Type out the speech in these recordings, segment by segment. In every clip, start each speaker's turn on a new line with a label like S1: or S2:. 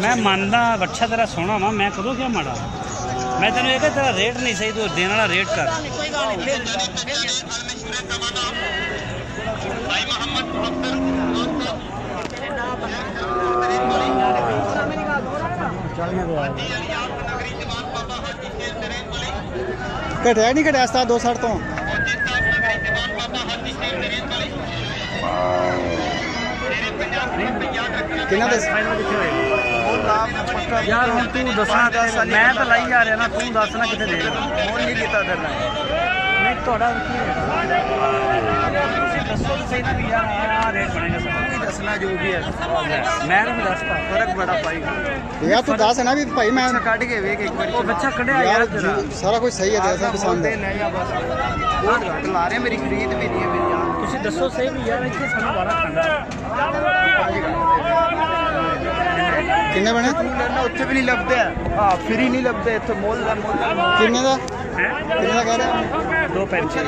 S1: ਮੈਂ ਮੰਨਦਾ ਬੱਚਾ ਤੇਰਾ ਸੋਹਣਾ ਵਾ ਮੈਂ ਕਦੋਂ ਕਿਹਾ ਮਾੜਾ ਮੈਂ ਤੈਨੂੰ ਇਹ ਕਿਹਾ ਤੇਰਾ ਰੇਟ ਨਹੀਂ ਸਹੀ ਤੂੰ ਦੇਣ ਵਾਲਾ ਰੇਟ ਕਰ
S2: ਕੋਈ ਗੱਲ ਨਹੀਂ ਫਿਰ ਫਿਰ
S3: ਘਟਿਆ ਨਹੀਂ ਘਟਿਆ ਸਤਾ 260 ਤੋਂ ਕਿੰਨਾ ਦੇ
S1: ਯਾਰ ਹੁਣ ਤੂੰ ਦੱਸਣਾ ਮੈਂ ਤਾਂ ਲਾਈ ਜਾ ਰਿਹਾ ਨਾ ਤੂੰ ਦੱਸਣਾ ਕਿੱਥੇ ਦੇ ਮੋਲ ਨਹੀਂ ਕੀਤਾ ਤੇਰੇ ਨਹੀਂ ਤੁਹਾਡਾ ਕੀ ਹੈ? ਤੁਸੀਂ ਦੱਸੋ ਸਹੀ ਨਾ ਵੀ ਯਾਰ
S2: करना जो भी
S3: है। मैं दस का फ़र्क बड़ा पाई
S2: यार तू दस है ना
S1: भी भाई मैं
S3: कट
S1: के वे
S3: एक बार। बच्चा कटे यार सारा कुछ
S2: सही
S3: है
S2: जैसा पसंद है बहुत घट ला रहे मेरी खरीद भी नहीं है मेरी यार।
S1: ਤੁਸੀਂ ਦੱਸੋ ਸਹੀ ਵੀ ਯਾਰ ਇੱਥੇ ਸਾਨੂੰ ਬੜਾ ਖੰਡਾ
S3: ਕਿੰਨੇ ਬਣੇ
S2: ਤੂੰ ਲੈਣਾ ਉੱਥੇ ਵੀ ਨਹੀਂ ਲੱਭਦੇ ਆ ਫਰੀ ਨਹੀਂ ਲੱਭਦੇ ਇੱਥੇ ਮੋਲ ਦਾ ਮੋਲ
S3: ਕਿੰਨੇ ਦਾ ਕਿੰਨੇ ਦਾ ਕਹਿ ਰਿਹਾ
S2: 2
S3: ਪੈਂਤੀ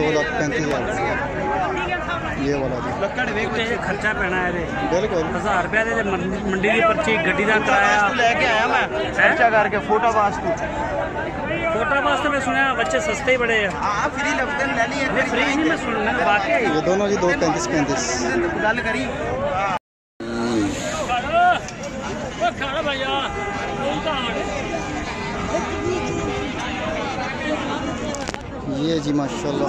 S3: 2 ਲੱਖ 35000 ये वाला जी ਜੀ
S2: ਲੱਕੜ ਵੇਖ
S1: खर्चा ਖਰਚਾ है रे
S3: बिल्कुल
S1: 1000 रुपया दे मंडी ਦੀ पर्ची गड्डी दा ਕਿਰਾਇਆ।
S2: लेके आया मैं खर्चा करके फ़ोटो ਫੋਟੋ
S1: फ़ोटो वास्ते में सुना बच्चे सस्ते
S2: ही बड़े हैं हाँ फ्री लफ्जन
S1: ले लिए फ्री नहीं मैं सुनना बाकी
S3: ये दोनों जी दो पैंतीस पैंतीस
S1: गल करी
S3: ये जी माशाल्लाह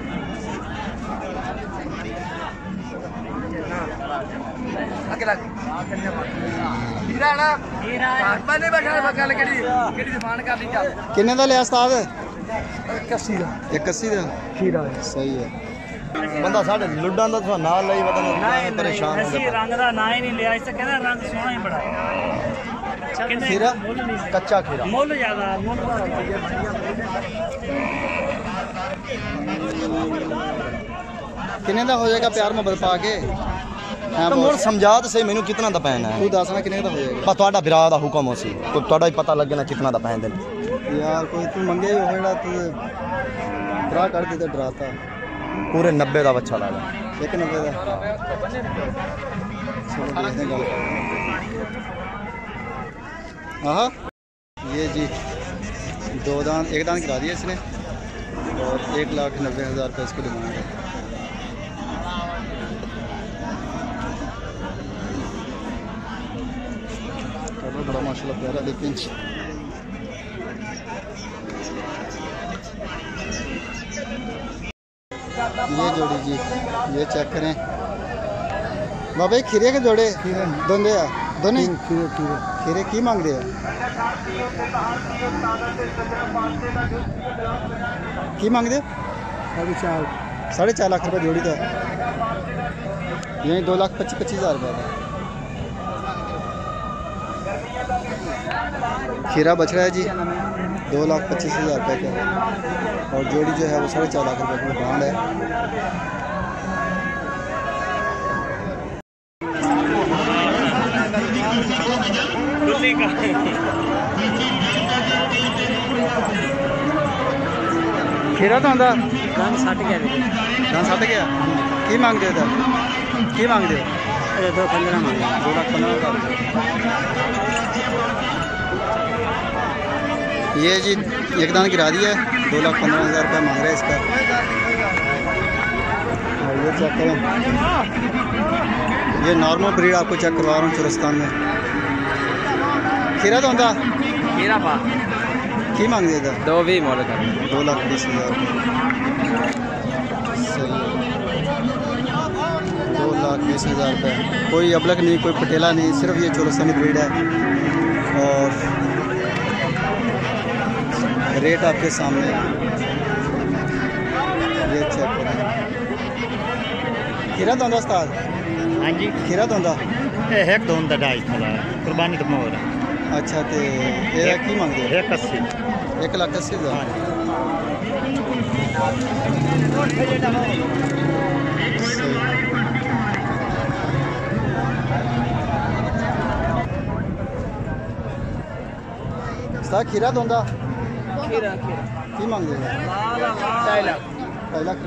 S2: ਕਿੰਨੇ
S3: ਦਾ ਲਿਆ ਉਸਤਾਦ?
S2: 81 ਦਾ।
S3: 81 ਦਾ?
S2: ਹੀਰਾ
S3: ਸਹੀ ਹੈ।
S2: ਬੰਦਾ ਸਾਡੇ ਲੁੱਡਾਂ ਦਾ ਤੁਹਾਨੂੰ ਨਾਲ ਲਈ ਵਦਨ ਨਹੀਂ ਪਰੇਸ਼ਾਨ ਹੋ
S1: ਅਸੀਂ ਰੰਗ ਦਾ ਨਾਂ ਹੀ ਨਹੀਂ ਲਿਆ ਇਸ ਕਹਿੰਦਾ ਰੰਗ ਸੋਹਣਾ ਹੀ ਬੜਾ।
S2: ਕੱਚਾ ਖੀਰਾ।
S1: ਮੁੱਲ ਜ਼ਿਆਦਾ ਮੁੱਲ
S3: ਕਿੰਨੇ ਦਾ ਹੋ ਜਾਏਗਾ ਪਿਆਰ ਮੁਹੱਬਤ ਪਾ ਕੇ?
S4: ਤਾਂ ਮੋੜ
S3: ਬੋਲ
S4: ਸਮਝਾ ਤਾਂ ਸਹੀ ਮੈਨੂੰ ਕਿਤਨਾ ਦਾ ਪੈਣਾ ਹੈ
S3: ਤੂੰ ਦੱਸਣਾ ਕਿੰਨੇ ਦਾ ਹੋ ਜਾਏਗਾ
S4: ਬਸ ਤੁਹਾਡਾ ਵਿਰਾਹ ਦਾ ਹੁਕਮ ਹੋ ਸੀ ਕੋਈ ਤੁਹਾਡਾ ਹੀ ਪਤਾ ਲੱਗੇ ਨਾ ਕਿਤਨਾ ਦਾ ਪੈਂਦੇ ਨੇ
S3: ਯਾਰ ਕੋਈ ਤੂੰ ਮੰਗੇ ਹੋ ਜਿਹੜਾ ਤੂੰ ਡਰਾ ਕਰ ਦਿੱਤਾ ਡਰਾਤਾ
S4: ਪੂਰੇ 90 ਦਾ ਬੱਚਾ ਲਾ ਲੈ
S3: ਇੱਕ ਨੰਬਰ ਦਾ ਚਲੋ ਦੇਖਦੇ ਹਾਂ ਗੱਲ आहा ये जी दो दान एक दान गिरा दिया इसने और एक लाख नब्बे हज़ार रुपये इसकी डिमांड है माशाल्लाह प्यारा लेकिन ये जोड़ी जी ये चेक करें। बाबा ये खीरे के जोड़े? दोनों दोनों खीरे खीरे खीरे। की मांग रहे की मांग रहे साढ़े चार। साढ़े चार लाख रुपए जोड़ी था यही दो लाख पच्चीस पच्चीस हज़ार रुपये का खीरा बच रहा है जी दो लाख पच्चीस हज़ार रुपये का और जोड़ी जो है वो साढ़े चार लाख रुपए की डिमांड है
S1: ਖੁੱਲੀ ਕਾ
S3: खीरा तो आंदा
S1: ਕੰਮ ਸੱਟ ਗਿਆ ਵੀਰੇ
S3: दान सट गया की मांग रहे था की मांग रहे
S1: ਇਹ ਦੋ 15 ਮੰਗ
S3: दो लाख पंद्रह हज़ार ये जी एकदम गिरा दिया है। दो लाख पंद्रह हज़ार रुपया मांग रहा है इसका। और ये चेक करें। ये नॉर्मल ब्रीड आपको चेक करवा रहा हूँ चुरस्तान में। खीरा तो होता
S1: खीरा
S3: की मांग देगा
S1: दो भी मॉडल का
S3: दो लाख बीस हज़ार दो लाख बीस हज़ार रुपये। कोई अबलक नहीं कोई पटेला नहीं सिर्फ़ ये चुरस्तानी ब्रीड है। और रेट आपके सामने ये चेक खीरा तो उस्ताद?
S5: हाँ जी।
S3: खीरा तो
S5: एक धोंदा ढाई सौ कुर्बानी
S3: तो मोर अच्छा तो ये मंगते
S4: एक अस्सी।
S3: एक लाख अस्सी हज़ार। हाँ खीरा धोंदा?
S1: खीरा खीरा
S3: की मांग रहे
S1: हैं ढाई
S3: लाख ढाई लाख